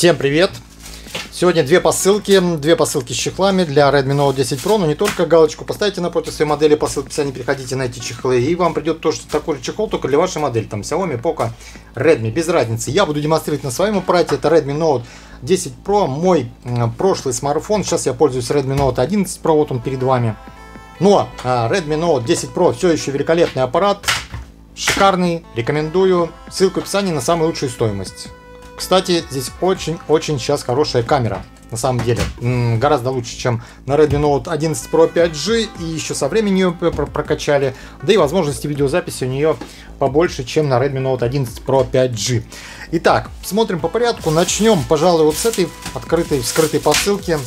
Всем привет! Сегодня две посылки, две посылки с чехлами для Redmi Note 10 Pro, но не только галочку поставьте напротив своей модели, по ссылке в описании переходите на эти чехлы, и вам придет тоже такой же чехол, только для вашей модели, там Xiaomi, Poco, Redmi, без разницы. Я буду демонстрировать на своем аппарате, это Redmi Note 10 Pro, мой прошлый смартфон, сейчас я пользуюсь Redmi Note 11 Pro, вот он перед вами. Но а, Redmi Note 10 Pro все еще великолепный аппарат, шикарный, рекомендую, ссылка в описании на самую лучшую стоимость. Кстати, здесь очень-очень сейчас хорошая камера. На самом деле, гораздо лучше, чем на Redmi Note 11 Pro 5G, и еще со временем ее прокачали, да и возможности видеозаписи у нее побольше, чем на Redmi Note 11 Pro 5G. Итак, смотрим по порядку, начнем, пожалуй, вот с этой открытой, скрытой посылки.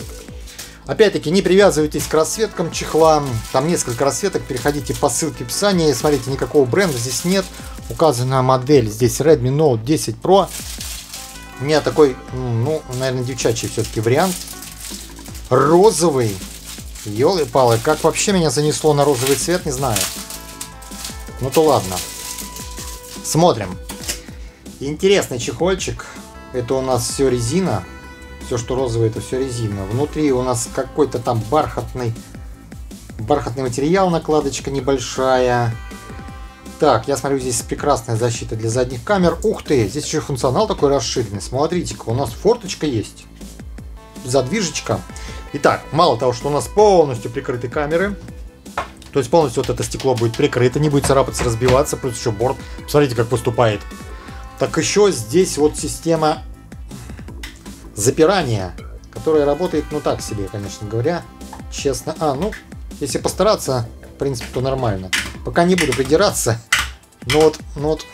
Опять-таки, не привязывайтесь к расцветкам чехла, там несколько расцветок, переходите по ссылке в описании, смотрите, никакого бренда здесь нет, указана модель, здесь Redmi Note 10 Pro, у меня такой, ну, наверное, девчачий все-таки вариант. Розовый. Елы-палы, как вообще меня занесло на розовый цвет, не знаю. Ну то ладно. Смотрим. Интересный чехольчик. Это у нас все резина. Все, что розовое, это все резина. Внутри у нас какой-то там бархатный, бархатный материал, накладочка небольшая. Так, я смотрю, здесь прекрасная защита для задних камер. Ух ты, здесь еще функционал такой расширенный. Смотрите-ка, у нас форточка есть. Задвижечка. Итак, мало того, что у нас полностью прикрыты камеры, то есть полностью вот это стекло будет прикрыто, не будет царапаться, разбиваться, плюс еще борт. Посмотрите, как поступает. Так еще здесь вот система запирания, которая работает, ну так себе, конечно говоря, честно. А, ну, если постараться, в принципе, то нормально. Пока не буду придираться. Но вот, ну вот,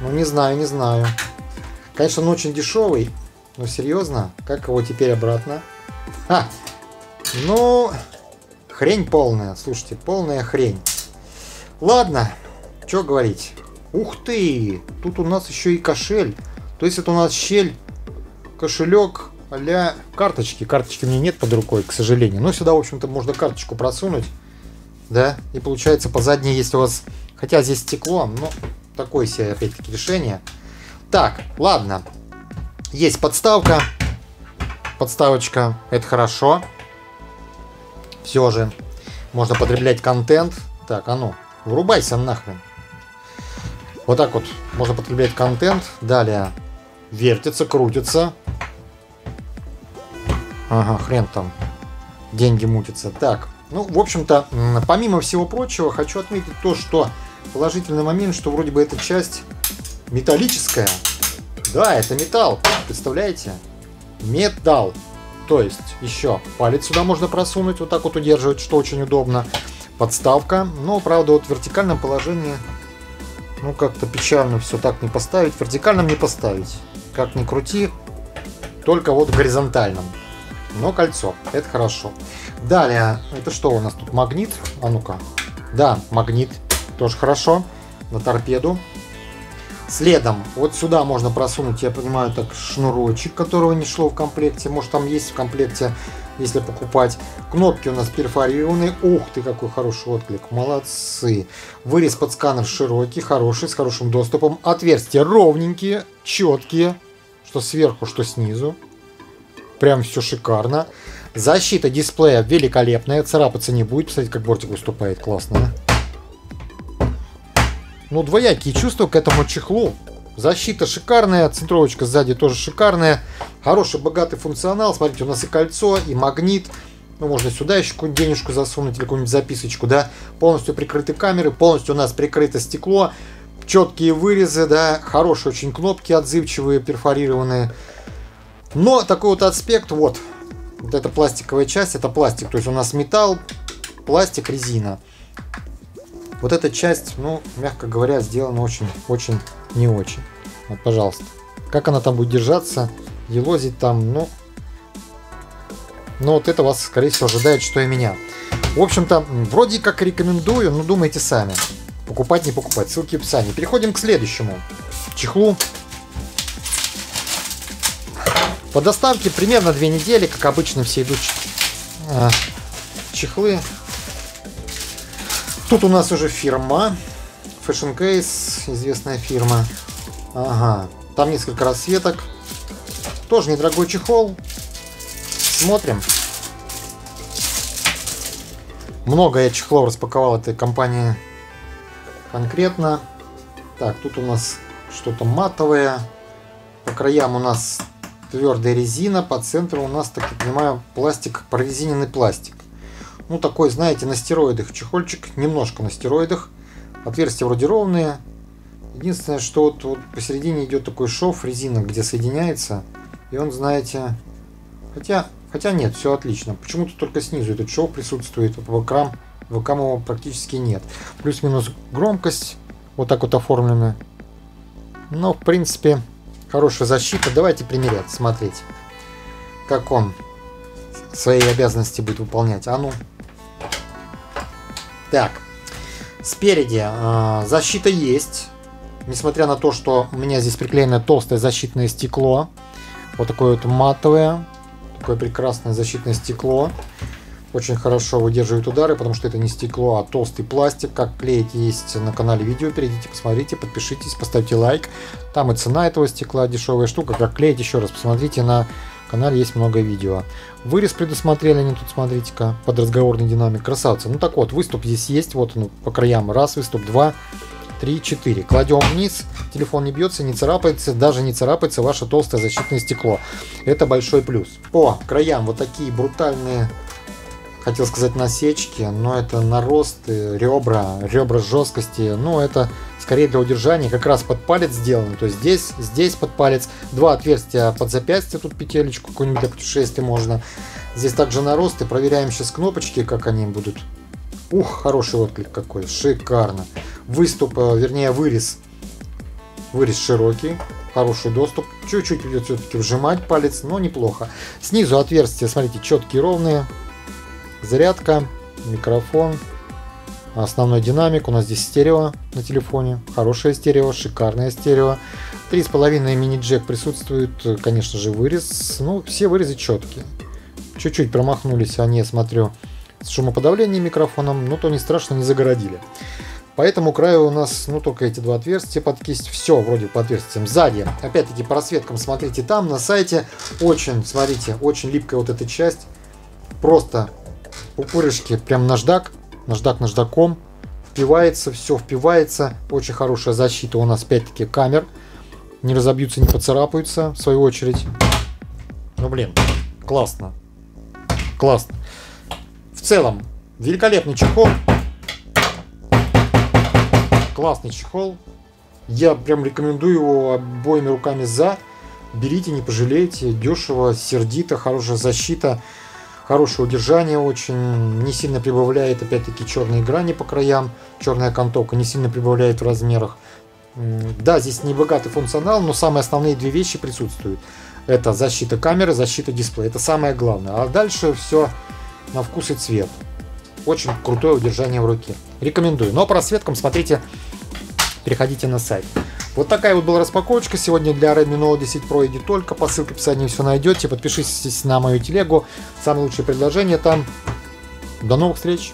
ну не знаю, не знаю. Конечно, он очень дешевый, но серьезно, как его теперь обратно? Ха! Ну, хрень полная, слушайте, полная хрень. Ладно, что говорить. Ух ты, тут у нас еще и кошель. То есть это у нас щель, кошелек а карточки. Карточки мне нет под рукой, к сожалению. Но сюда, в общем-то, можно карточку просунуть да, и получается по задней, если у вас, хотя здесь стекло, но такое себе опять-таки решение. Так, ладно, есть подставка, подставочка, это хорошо, все же, можно потреблять контент, так, а ну, врубайся нахрен. Вот так вот. Можно потреблять контент, далее. Вертится, крутится, ага, хрен там, деньги мутятся, так, ну, в общем-то, помимо всего прочего, хочу отметить то, что положительный момент, что вроде бы эта часть металлическая. Да, это металл, представляете? Металл. То есть, еще палец сюда можно просунуть, вот так вот удерживать, что очень удобно. Подставка, но, правда, вот в вертикальном положении, ну, как-то печально все так не поставить. В вертикальном не поставить. Как ни крути, только вот в горизонтальном. Но кольцо, это хорошо. Далее, это что у нас тут? Магнит? А ну-ка. Да, магнит. Тоже хорошо. На торпеду. Следом, вот сюда можно просунуть, я понимаю, так шнурочек, которого не шло в комплекте. Может там есть в комплекте, если покупать. Кнопки у нас перфорированные. Ух ты, какой хороший отклик. Молодцы. Вырез под сканер широкий, хороший, с хорошим доступом. Отверстия ровненькие, четкие. Что сверху, что снизу. Прям все шикарно. Защита дисплея великолепная, царапаться не будет. Посмотрите, как бортик выступает, классно. Ну, двоякие чувства к этому чехлу. Защита шикарная, центровочка сзади тоже шикарная. Хороший, богатый функционал. Смотрите, у нас и кольцо, и магнит. Ну, можно сюда еще какую-нибудь денежку засунуть или какую-нибудь записочку, да. Полностью прикрыты камеры, полностью у нас прикрыто стекло. Четкие вырезы, да. Хорошие очень кнопки отзывчивые, перфорированные. Но такой вот аспект, вот, вот эта пластиковая часть, это пластик. То есть у нас металл, пластик, резина. Вот эта часть, ну, мягко говоря, сделана очень, очень, не очень. Вот, пожалуйста. Как она там будет держаться, елозить там, ну... Но вот это вас, скорее всего, ожидает, что и меня. В общем-то, вроде как рекомендую, но думайте сами. Покупать, не покупать. Ссылки в описании. Переходим к следующему чехлу. По доставке примерно две недели, как обычно все идут а, чехлы. Тут у нас уже фирма. Fashion Case, известная фирма. Ага. Там несколько расцветок. Тоже недорогой чехол. Смотрим. Много я чехлов распаковал этой компании конкретно. Так, тут у нас что-то матовое. По краям у нас твердая резина, по центру у нас, так я понимаю, пластик, прорезиненный пластик. Ну, такой, знаете, на стероидах чехольчик, немножко на стероидах. Отверстия вроде ровные. Единственное, что вот, вот посередине идет такой шов, резина, где соединяется. И он, знаете, хотя, хотя нет, все отлично. Почему-то только снизу этот шов присутствует, по бокам, бокам его практически нет. Плюс-минус громкость, вот так вот оформлена. Но, в принципе, хорошая защита. Давайте примерять, смотреть, как он свои обязанности будет выполнять. А ну. Так, спереди э, защита есть. Несмотря на то, что у меня здесь приклеено толстое защитное стекло. Вот такое вот матовое. Такое прекрасное защитное стекло. Очень хорошо выдерживает удары, потому что это не стекло, а толстый пластик. Как клеить есть на канале видео. Перейдите, посмотрите, подпишитесь, поставьте лайк. Там и цена этого стекла, дешевая штука. Как клеить, еще раз посмотрите на канале есть много видео. Вырез предусмотрели они тут, смотрите-ка, под разговорный динамик. Красавцы. Ну так вот, выступ здесь есть, вот он по краям. Раз выступ, два, три, четыре. Кладем вниз, телефон не бьется, не царапается, даже не царапается ваше толстое защитное стекло. Это большой плюс. По краям вот такие брутальные хотел сказать насечки, но это наросты, ребра, ребра жесткости, ну это скорее для удержания, как раз под палец сделано, то есть здесь, здесь под палец, два отверстия под запястье, тут петелечку какую-нибудь для путешествия можно, здесь также наросты, проверяем сейчас кнопочки, как они будут, ух, хороший отклик какой, шикарно, выступ, э, вернее вырез, вырез широкий, хороший доступ. Чуть-чуть придется все-таки вжимать палец, но неплохо. Снизу отверстия, смотрите, четкие, ровные. Зарядка, микрофон, основной динамик. У нас здесь стерео на телефоне. Хорошее стерео, шикарное стерео. 3,5 мини-джек присутствует, конечно же, вырез. Ну, все вырезы четкие. Чуть-чуть промахнулись они, я смотрю, с шумоподавлением микрофоном, но то не страшно, не загородили. По этому краю у нас, ну, только эти два отверстия под кисть. Все вроде по отверстиям. Сзади, опять-таки, по расцветкам, смотрите, там на сайте очень, смотрите, очень липкая вот эта часть. Просто пупырышки прям наждак, наждак наждаком, впивается, все впивается, очень хорошая защита у нас опять-таки камер, не разобьются, не поцарапаются, в свою очередь. Ну блин, классно, классно. В целом, великолепный чехол, классный чехол, я прям рекомендую его обоими руками за, берите, не пожалеете, дешево, сердито, хорошая защита, Хорошее удержание очень, не сильно прибавляет, опять-таки, черные грани по краям, черная окантовка не сильно прибавляет в размерах. Да, здесь не богатый функционал, но самые основные две вещи присутствуют. Это защита камеры, защита дисплея. Это самое главное. А дальше все на вкус и цвет. Очень крутое удержание в руке. Рекомендую. Но по расцветкам смотрите, переходите на сайт. Вот такая вот была распаковочка сегодня для Redmi Note 10 Pro и не только. По ссылке в описании все найдете. Подпишитесь на мою телегу. Самые лучшие предложения там. До новых встреч!